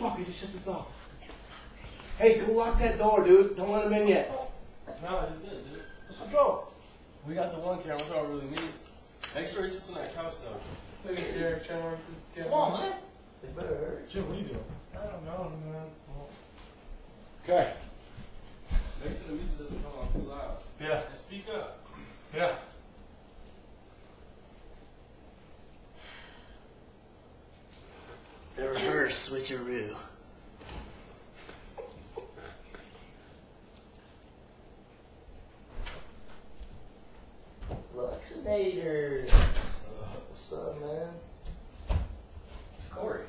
fuck, I just shut this off. Hey, go lock that door, dude. Don't let him in yet. No, it's good, dude. Let's just go. We got the one camera, that's all we really need. Make sure he sits on that couch though. Look at Derek trying to work this camera. Come on, man. They better hurry. Jim, what are you doing? I don't know, man. Okay. Make sure the music doesn't come on too loud. Yeah. And speak up. Yeah. The reverse switcheroo. Luxinator. What's up, man? Corey.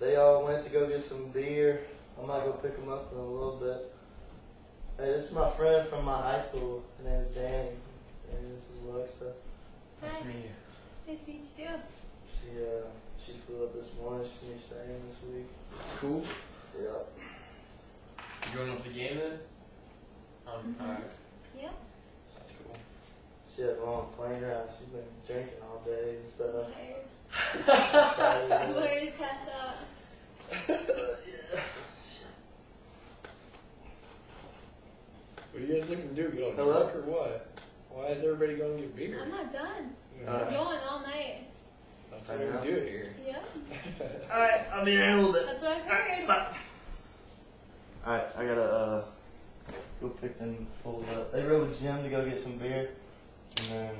They all went to go get some beer. I might go pick them up in a little bit. Hey, this is my friend from my high school. Her name is Danny. And this is Luxa. Nice to meet you. Nice to meet you too. She uh she flew up this morning. She's gonna be staying this week. It's cool. Yep. You going up to the game then? Um, Mhm. alright. Yep. That's cool. She had a long plane ride. She's been drinking all day and I'm stuff. tired. I'm yeah. ready to pass out. What are you guys looking to do? Get on Hello? drunk or what? Why is everybody going to get beer? I'm not done. Uh, I'm going all night. That's the way we do it here. Yeah. Alright, I'll be there in a little bit. That's what I've heard. Alright, I gotta uh go pick them fools up. They rode with Jim to go get some beer, and then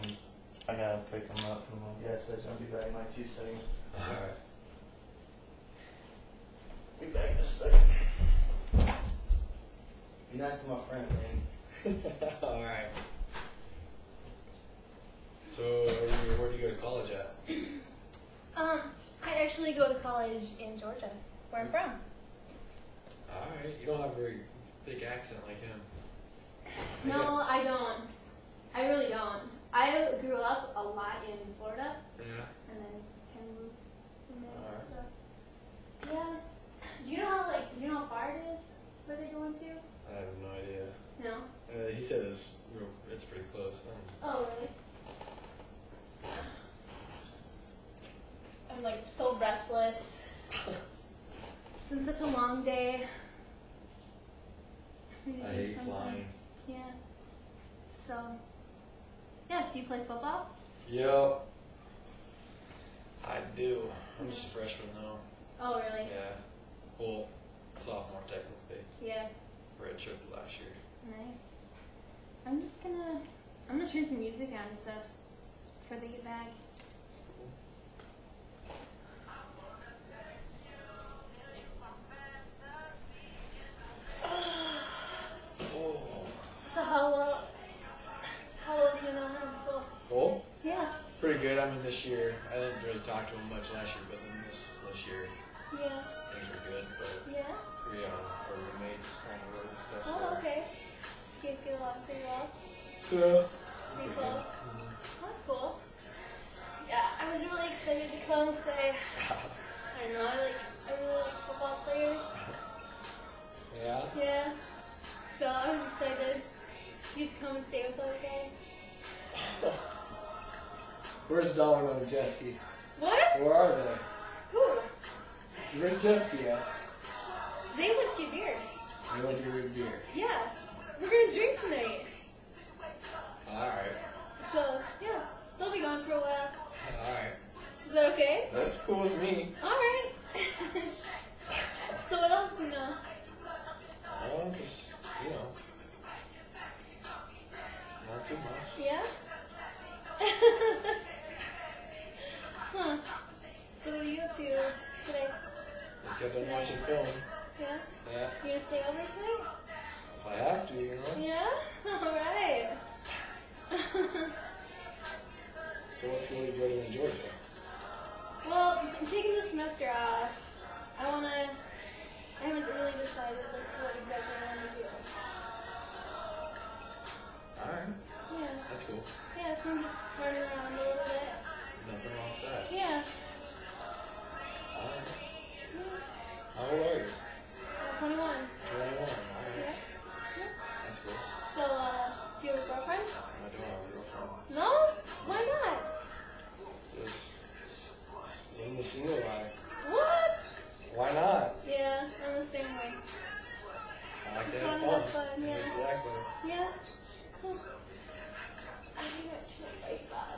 I gotta pick them up from the gas station. I'll be back in like two seconds. Alright. Be back in a second. Be nice to my friend, man. Alright. So, where do you- where do you go to college at? Um, I actually go to college in Georgia, where I'm from. Alright. You don't have a very thick accent like him. No, I don't. I really don't. I grew up a lot in Florida, Yeah. and then kind of moved from there. Alright. So, yeah. Do you know how like do you know how far it is where they're going to? I have no idea. No. Uh, he said it's real, it's pretty close. Oh really? Like so restless. It's been such a long day. I hate something. flying. Yeah. So, yeah, so you play football? Yep. I do. I'm just a mm-hmm. freshman though. Oh, really? Yeah. Well, sophomore technically. Yeah. Red shirt last year. Nice. I'm just gonna, I'm gonna turn some music on and stuff before they get back. Good. I mean, this year I didn't really talk to him much last year, but then this this year yeah, things were good. But yeah. we uh, are roommates on the road and stuff. Oh, okay. So you guys get along pretty well? Yeah. Pretty close? That's cool. Yeah, I was really excited to come say, I don't know, I like, I really like football players. Yeah. Yeah. So I was excited. You to come and stay with other guys. Where's Domino and Jesse? What? Where are they? Who? Where's Jesse at? They went to get beer. They went to get beer. Yeah. We're gonna drink tonight. Alright. So, yeah. They'll be gone for a while. Alright. Is that okay? That's cool with me. Alright. so what else do you know? Oh, just, you know. Not too much. Yeah? huh. So what are you up to today? Got done watching film. Yeah? Yeah. You gonna stay over tonight? If I have to, you know. Yeah? Alright. So what school are you going to in Georgia? well, I'm taking the semester off. I wanna I haven't really decided like what exactly I wanna do. Alright. Yeah. That's cool. Yeah, so I'm just running around a little bit. Nothing wrong with that. Yeah. Alright. How old are you? 21. 21, alright. Yeah. yeah. That's good. So, uh, you have a girlfriend? I don't have a girlfriend. No? Why not? Just in the single life. What? Why not? Yeah, I'm the same way. I like Just to fun. Have fun. Yeah. Exactly. Yeah. Cool. I think I should like that.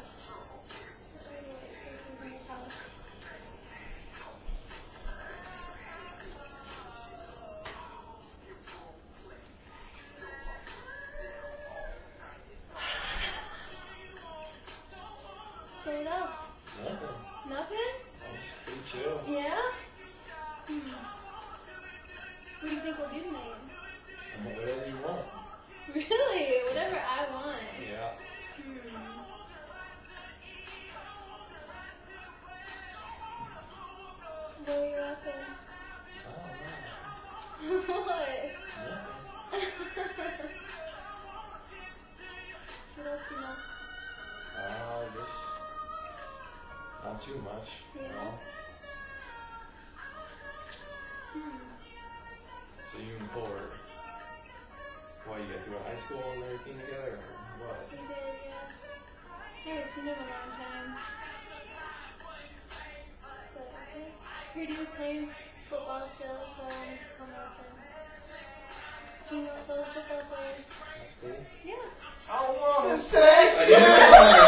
Nothing. Nothing? I'm pretty chill. Yeah? Hmm. What do you think we'll do tonight? Whatever you want. Really? Whatever I want. Yeah. Hmm. What are you laughing? I don't know. what? Nothing. so what else not too much. You know? Hmm. So you and Cole are, what, you guys go to high school and everything together, or what? We did, yeah. I haven't seen him in a long time. But okay. Heard he was playing football still, so I wanted to come up and hang out with those football players. That's cool. Yeah. I wanna sex I knew